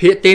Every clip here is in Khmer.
ភាគទី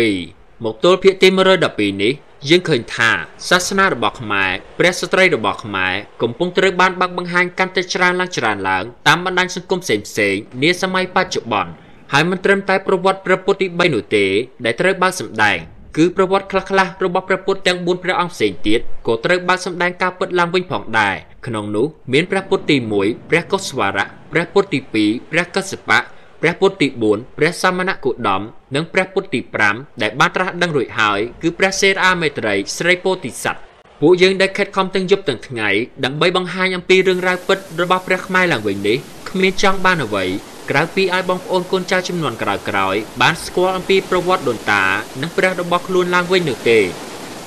112មកទល់ភាគទី112នេះយើងឃើញថាសាសនារបស់ខ្មែរព្រះស្ត្រីរបស់ខ្មែរកំពុងត្រូវបានបាក់បង្ហាញកាន់តែច្រើនឡើងច្រើនឡើងតាមបណ្ដាញសង្គមផ្សេងៗនាសម័យបច្ចុប្បន្នហើយមិនត្រឹមតែប្រវត្តិព្រះពុទ្ធទី3នោះទេដែលត្រូវបានសម្ដែងគឺប្រវត្តិខ្លះៗរបស់ព្រះពុទ្ធទាំង4ព្រះអង្គផ្សេងទៀតក៏ត្រូវបានសម្ដែងការពិតឡើងវិញផងដែរក្នុងនោះមានព្រះពុទ្ធទី1ព្រះកុស្វរៈព្រះពុទ្ធទី2ព្រះកស្សបៈ ព្រះពុទ្ធទី4ព្រះសមណគោតមនិងព្រះពុទ្ធទី5ដែលបានត្រាស់ដឹងរួចហើយគឺព្រះសេរាមេត្រីស្រីពោធិសត្វពួកយើងដែលខិតខំទាំងយប់ទាំងថ្ងៃដើម្បីបង្ហាញអំពីរឿងរ៉ាវពិតរបស់ព្រះខ្មែរឡើងវិញនេះគ្មានចង់បានអ្វីក្រៅពីឲ្យបងប្អូនកូនចៅចំនួនក្រោយៗបានស្គាល់អំពីប្រវត្តិដូនតា និងព្រះរបស់ខ្លួនឡើងវិញនោះទេ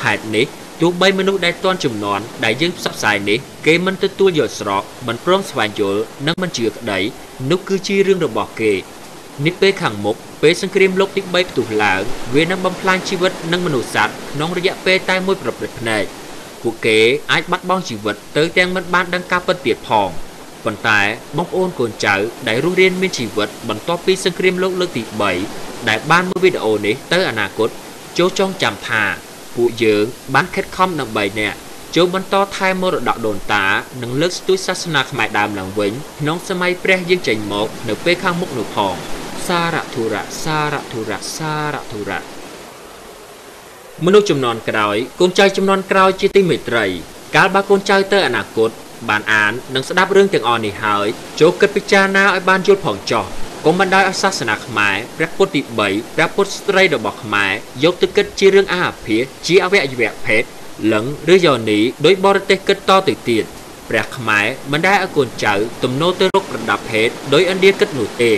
ហេតុនេះ ទោះបីមនុស្សដែលទាន់ចំនួនដែលយើងផ្សព្វផ្សាយនេះគេមិនទទួលយកស្របមិនព្រមស្វែងយល់និងមិនជឿក្តីនោះគឺជារឿងរបស់គេនេះពេលខាងមុខពេលសង្គ្រាមលោកទី3ផ្ទុះឡើងវានឹងបំផ្លាញជីវិតនិងមនុស្សសត្វក្នុងរយៈពេលតែមួយប្រព្រឹត្តភ្នែកពួកគេអាចបាត់បង់ជីវិតទៅទាំងមិនបានដឹងការពិតទៀតផងប៉ុន្តែបងប្អូនកូនចៅដែលរស់រានមានជីវិតបន្ទាប់ពីសង្គ្រាមលោកលើកទី3ដែលបានមើលវីដេអូនេះទៅអនាគតចូលចងចាំថា ពួកយើងបានខិតខំដើម្បីអ្នកចូលបន្តថែមរតកដូនតា និងលើកស្ទួយសាសនាខ្មែរដើមឡើងវិញក្នុងសម័យព្រះយើងចេញមក នៅពេលខាងមុខនោះផងសារធុរៈសារធុរៈសារធុរៈមនុស្សចំនួនក្រោយកូនចៅចំនួនក្រោយជាទីមេត្រី កាលបើកូនចៅទៅអនាគត បានអាននិងស្ដាប់រឿងទាំងអស់នេះហើយចូលគិតពិចារណាឲ្យបានយល់ផងចោះកុំបណ្ដោយឲ្យសាសនាខ្មែរព្រះពុទ្ធទី3ព្រះពុទ្ធស្ត្រីរបស់ខ្មែរយកទៅគិតជារឿងអាភិជាអវយវៈភេទលឹងឬយោនីដោយបរទេសគិតតទៅទៀតព្រះខ្មែរមិនដែលឲ្យកូនចៅទំនោរទៅរកប្រដាប់ភេទដោយឥណ្ឌាគិតនោះទេ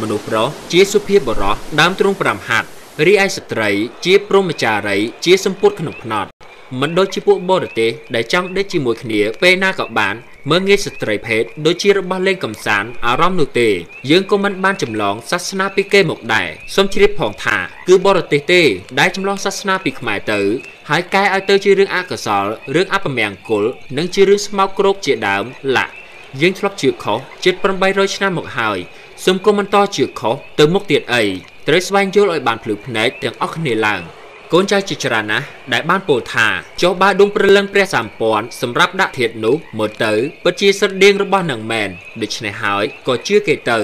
មនុស្សប្រុសជាសុភាពបរោះដើមទ្រង់5ហັດរីឯស្ត្រីជាព្រហ្មចារី ជាសម្ពុតក្នុងភ្នត់ មិនដូចជាពួកបរទេសដែលចង់ដេកជាមួយគ្នាពេលណាក៏បានមើងងាយស្ត្រីភេទដូចជារបស់លេងកំសាន្តអារម្មណ៍នោះទេយើងក៏មិនបានចម្លងសាសនាពីគេមកដែរសូមជ្រាបផងថាគឺបរទេសទេដែលចម្លងសាសនាពីខ្មែរទៅហើយកែឲ្យទៅជារឿងអកុសលរឿងអពមង្គលនិងជារឿងស្មោកគ្រោកជាដើមឡាក់យើងធ្លាប់ជឿខុសជិត800ឆ្នាំមកហើយសូមគុំបន្តជឿខុសទៅមុខទៀតអីត្រូវស្វែងយល់ឲ្យបានភ្លឺភ្នែកទាំងអស់គ្នាឡើង កូនចៅជាច្រើនណាស់ដែលបានពោលថាចុះបើដួងព្រលឹងព្រះសម្ព័ន្ធសម្រាប់ដាក់ធាតនោះមើលទៅពិតជាស្រដៀងរបស់នឹងមែនដូច្នេះហើយក៏ជឿគេទៅ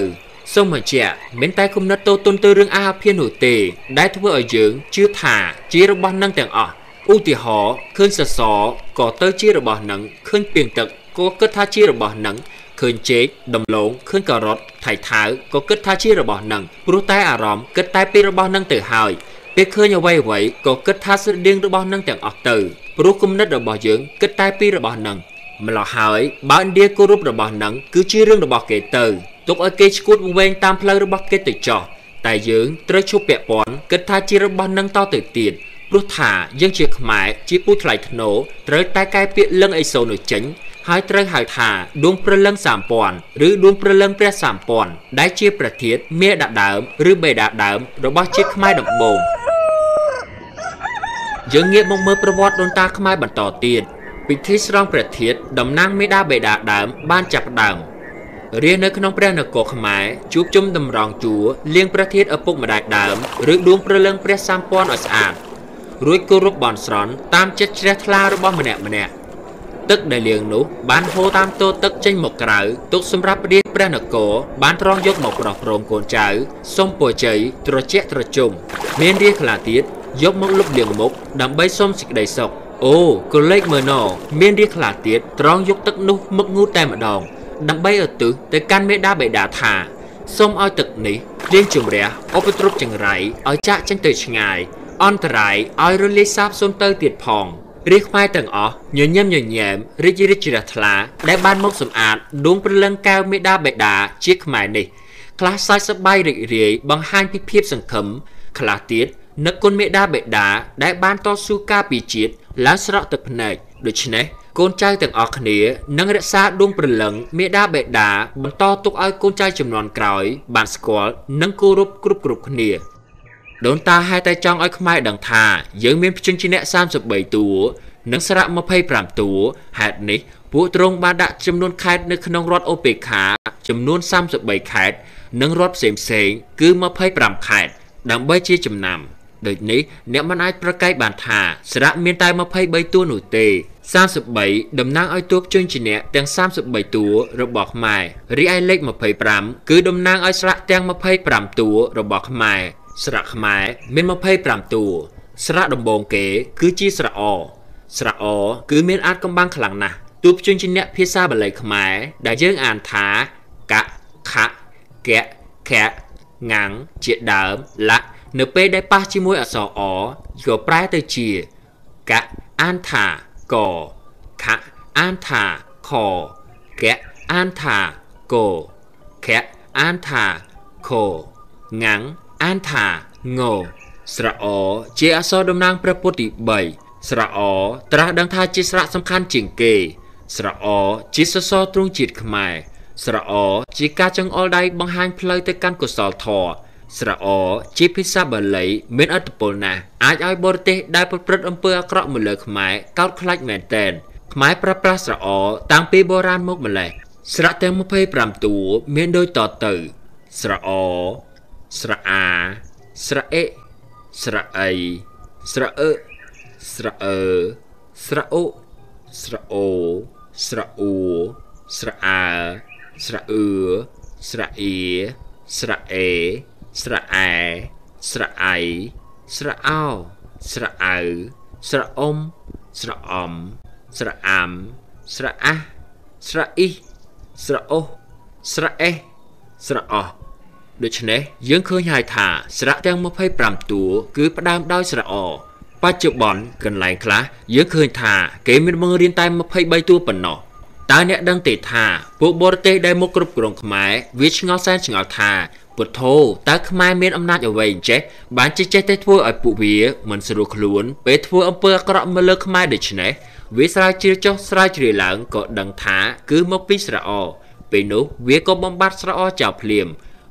សូមបញ្ជាក់មិនតែគំនិតតូទុនទៅរឿងអាហារនោះទេ ដែលធ្វើឲ្យយើងជឿថាជារបស់នឹងទាំងអស់ឧទាហរណ៍ឃើញសសរក៏ទៅជារបស់នឹងឃើញពីងទឹកក៏គិតថាជារបស់នឹងឃើញចេកដំឡូងឃើញការ៉ុតថៃថាវក៏គិតថាជារបស់នឹងព្រោះតែអារម្មណ៍គិតតែពីរបស់នឹងទៅហើយ ពេលឃើញអ្វីអ្វីក៏គិតថាស្រដៀងរបស់នឹងទាំងអស់ទៅព្រោះគំនិតរបស់យើងគិតតែពីរបស់នឹងម្ល៉េះហើយបើឥណ្ឌាគោរពរបស់នឹងគឺជារឿងរបស់គេទៅទុកឲ្យគេឈួតវែងតាមផ្លូវរបស់គេទៅចោះតែយើងត្រូវឈប់ពាក់ព័ន្ធគិតថាជារបស់នឹងតទៅទៀតព្រោះថាយើងជាខ្មែរជាពូថ្លៃធ្នូត្រូវតែកែពាក្យលឹងអេសូនោះចេញហើយត្រូវហៅថាដួងព្រលឹង3000ឬដួងព្រលឹងព្រះ3000ដែលជាប្រធានមេដាដើមឬបេដាដើមរបស់ជាតិខ្មែរដំបូង យើងងាកមកមើលប្រវត្តិដូនតាខ្មែរបន្តទៀតពិធីស្រង់ព្រះធាតុតំណាងមេដាបេដាដើមបានចាប់ដើមរៀននៅក្នុងព្រះនគរខ្មែរជួបជុំតម្រង់ជួរលៀងព្រះធាតុឪពុកម្ដាយដើមឬដួងព្រលឹងព្រះសម្ព័ន្ធឲ្យស្អាតរួចគោរពបន់ស្រន់តាមចិត្តជ្រះថ្លារបស់ម្នាក់ម្នាក់ទឹកដែលលាងនោះបានហូរតាមតូទឹកចេញមកក្រៅទុកសម្រាប់រាជព្រះនគរបានត្រង់យកមកប្រោះព្រំកូនចៅសុំពរជ័យត្រជាក់ត្រជុំមានរាជខ្លះទៀត យកមកលុបលាងមុខដើម្បីសុំសេចក្តីសុខអូកូលេចមើលណមានរាជខ្លះទៀតត្រង់យកទឹកនោះមកងូតតែម្ដង ដើម្បីឧទ្ទិសទៅកាន់មេដាបេដាថាសូមឲ្យទឹកនេះលាងជំរះឧបទ្រពចង្រៃឲ្យចាក់ចេញទៅឆ្ងាយ អន្តរាយឲ្យរលាយសាបសូន្យទៅទៀតផងរាជខ្មែរទាំងអស់ញញឹមញញែមរីករាយជ្រះថ្លាដែលបានមកសម្អាតដួងព្រលឹងកែវមេដាបេដាជាខ្មែរនេះខ្លះសើចសប្បាយរីករាយបង្ហាញពីភាពសង្ឃឹមខ្លះទៀត នឹកគុណមេដាបេដាដែលបានតស៊ូការពីជាតិឡើងស្រក់ទឹកភ្នែកដូច្នេះកូនចៅទាំងអស់គ្នានឹងរក្សាដួងព្រលឹងមេដាបេដាបន្តទុកឲ្យកូនចៅចំនួនក្រោយ បានស្គាល់និងគោរពគ្រប់គ្រប់គ្នាដូនតាហេតុតែចង់ឲ្យខ្មែរដឹងថាយើងមានភ្ជញ្ជាអ្នក33តួនិងស្រៈ25តួហេតុនេះពួកទ្រង់បានដាក់ចំនួនខេត្តនៅក្នុងរដ្ឋអូពេខាចំនួន33ខេត្តនិងរដ្ឋផ្សេងផ្សេងគឺ25ខេត្តដើម្បីជាចំណាំ ដូចនេះអ្នកមិនអាចប្រកែកបានថាសារៈមានតែ23តួនោះទេ33តំណាងឲ្យតួភ្ជញ្ជនៈទាំង33តួរបស់ខ្មែររីឯលេខ25គឺតំណាងឲ្យស្រៈទាំង25តួរបស់ខ្មែរស្រៈខ្មែរមាន25តួស្រៈដំបងគេគឺជាស្រៈអស្រៈអគឺមានអាចកំបាំងខ្លាំងណាស់តួភ្ជញ្ជនៈភាសាបាលីខ្មែរដែលយើងអានថាកខកកខងាំងជាដើមលក្ខ នៅពេលដែលប៉ះជាមួយអក្សរអក៏ប្រែទៅជាកអានថាកខអានថាខកអានថាកខអានថាខងាំងអានថាងស្រៈអជាអក្សរតំណាងព្រះពុទ្ធទី3ស្រៈអត្រាស់ដឹងថាជាស្រៈសំខាន់ជាងគេ ស្រៈអជាសសរទ្រង់ជាតិខ្មែរស្រៈអជាការចង្អុលដៃបង្ហាញផ្លូវទៅកាន់កុសលធម៌ ស្រអជាភាសាបាលី មានអត្ថពលណាស់អាចឲ្យបរទេសដែលប្រព្រឹត្តអំពើអាក្រក់មកលើខ្មែរកោតខ្លាចមែនតែនខ្មែរប្រើប្រាស់ស្រអតាំងពីបុរាណមកម្លេះស្រៈទាំង25តួមានដូចតទៅ ស្រអស្រអា ស្រអេស្រអីស្រអឺស្រអឺស្រអុស្រអូស្រអ៊ូស្រអាស្រអឺស្រអ៊ីស្រអេ ស្រអែស្រអៃស្រអោស្រអៅស្រអ៊ំស្រអំ ស្រអាំស្រអះស្រអ៊ីស្រអុសស្រអេសស្រអោះដូច្នេះយើងឃើញហើយថាស្រៈទាំង25តួគឺផ្ដើមដោយស្រអបច្ចុប្បន្នកន្លែងខ្លះយើងឃើញថាគេមានបង្រៀនតែ23តួប៉ុណ្ណោះ តើអ្នកដឹងទេថាពួកបរទេសដែលមកគ្រប់គ្រងខ្មែរវាឆ្ងល់សែនឆ្ងល់ថាពុទ្ធោតើខ្មែរមានអំណាចអ្វីអញ្ចេះបានចេះចេះតែធ្វើឲ្យពួកវាមិនស្រួលខ្លួនពេលធ្វើអំពើអាក្រក់មកលើខ្មែរដូច្នេះវាស្រាវជ្រាវចុះស្រាវជ្រាវឡើងក៏ដឹងថាគឺមកពីស្រអពេលនោះវាក៏បំបត្តិស្រអចោលភ្លាម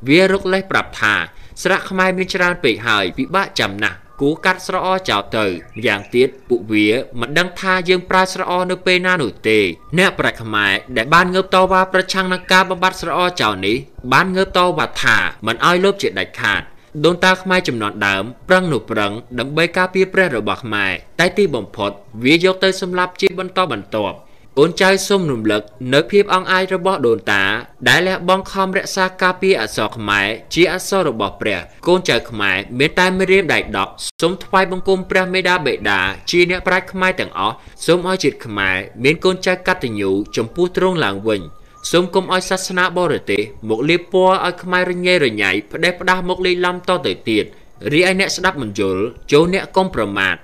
វារកលេសប្រាប់ថា ស្រៈខ្មែរមានច្រើនពេកហើយពិបាកចាំណាស់ គួរកាត់ស្រអចោលទៅយ៉ាងទៀតពួកវាមិនដឹងថាយើងប្រើស្រអនៅពេលណានោះទេអ្នកប្រាជ្ញខ្មែរដែលបានងើបតវ៉ាប្រឆាំងនឹងការបំបត្តិស្រអចោលនេះបានងើបតវ៉ាថាមិនឲ្យលោបជាដាច់ខាតដូនតាខ្មែរចំនួនដើមប្រឹងនោះប្រឹងដើម្បីការពារព្រះរបស់ខ្មែរតែទីបំផុតវាយកទៅសម្លាប់ជាបន្តបន្ទាប់ កូនចៅសូមរំលឹកនៅភាពអង្អាចរបស់ដូនតា ដែលលះបង់ខំរក្សាការពារអក្សរខ្មែរជាអក្សររបស់ព្រះ កូនចៅខ្មែរមានតែមេរៀនដៃដកសូមថ្វាយបង្គំព្រះមេដាបេដាជាអ្នកប្រាជ្ញខ្មែរទាំងអស់សូមឲ្យជាតិខ្មែរមានកូនចៅកតញ្ញូចំពោះទ្រង់ឡើងវិញសូមកុំឲ្យសាសនាបរទេសមកលៀបពណ៌ឲ្យខ្មែររញ៉េរញ៉ៃផ្ដេសផ្ដាស់មកលេីឡំតទៅទៀតរីឯអ្នកស្ដាប់មិនយល់ចូលអ្នកកុំប្រមាថ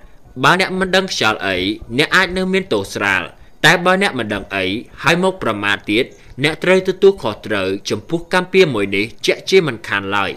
បើអ្នកមិនដឹងខ្យល់អីអ្នកអាចនៅមានទោសស្រាល តែបើអ្នកមិនដឹងអីហើយមកប្រមាថទៀតអ្នកត្រូវទទួលខុសត្រូវចំពោះកម្មពៀមួយនេះជាក់ជាមិនខានឡើយ